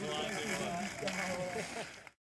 July